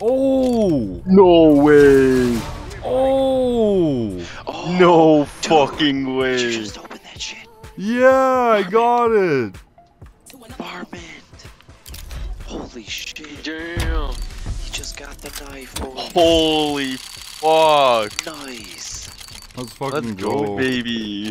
Oh! No way. Oh! Oh, No dude. fucking way. just open that shit? Yeah, I got it! Barman! Holy shit. Damn. He just got the knife. Holy Holy fuck. nice. Let's fucking Let's go, go. baby.